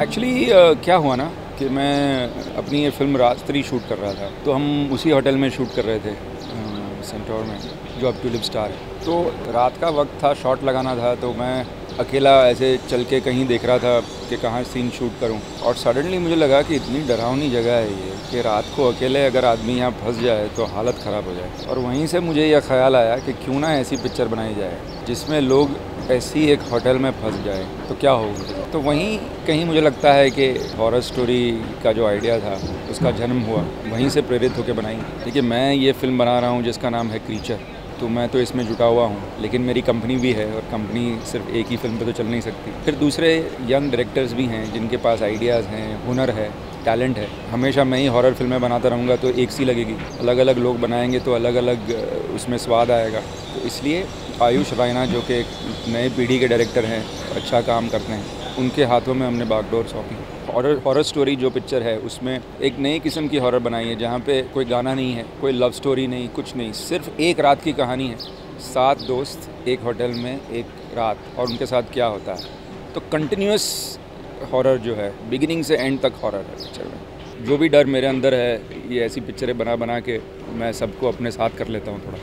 Actually uh, क्या हुआ ना कि मैं अपनी ये फ़िल्म रात्री शूट कर रहा था। तो हम उसी होटल में शूट कर रहे थे सेंटोर में जो अब ट्यूलिप स्टार है। तो रात का वक्त था शॉट लगाना था तो मैं अकेला ऐसे चल के कहीं देख रहा था कि कहाँ सीन शूट करूँ। और सडनली मुझे लगा कि इतनी डरावनी जगह है ये, कि रात को अकेले अगर आदमी यहाँ फंस जाए तो हालत ख़राब हो जाए। और वहीं से मुझे यह ख्याल आया कि क्यों ना ऐसी पिक्चर बनाई जाए, जिसमें लोग ऐसी एक होटल में फंस जाए। तो क्या हो तो वहीं कहीं मुझे लगता है कि हॉरर स्टोरी का जो आइडिया था, उसका जन्म हुआ। वहीं से प्रेरित होकर बनाई। देखिए, मैं ये फ़िल्म बना रहा हूँ जिसका नाम है क्रीचर तो मैं तो इसमें जुटा हुआ हूँ। लेकिन मेरी कंपनी भी है और कंपनी सिर्फ़ एक ही फ़िल्म पे तो चल नहीं सकती। फिर दूसरे यंग डायरेक्टर्स भी हैं, जिनके पास आइडियाज़ हैं, हुनर है टैलेंट है। हमेशा मैं ही हॉरर फ़िल्में बनाता रहूँगा तो एक सी लगेगी। अलग अलग लोग बनाएँगे तो अलग अलग उसमें स्वाद आएगा। तो इसलिए आयुष रायना, जो कि एक नए पीढ़ी के डायरेक्टर हैं अच्छा काम करते हैं। उनके हाथों में हमने बागडोर सौंपी हॉरर हॉरर स्टोरी जो पिक्चर है, उसमें एक नई किस्म की हॉरर बनाई है, जहाँ पे कोई गाना नहीं है, कोई लव स्टोरी नहीं, कुछ नहीं, सिर्फ़ एक रात की कहानी है। सात दोस्त एक होटल में एक रात, और उनके साथ क्या होता है? तो कंटिन्यूस हॉरर जो है बिगिनिंग से एंड तक हॉरर है पिक्चर में। जो भी डर मेरे अंदर है, ये ऐसी पिक्चरें बना बना के मैं सबको अपने साथ कर लेता हूँ थोड़ा।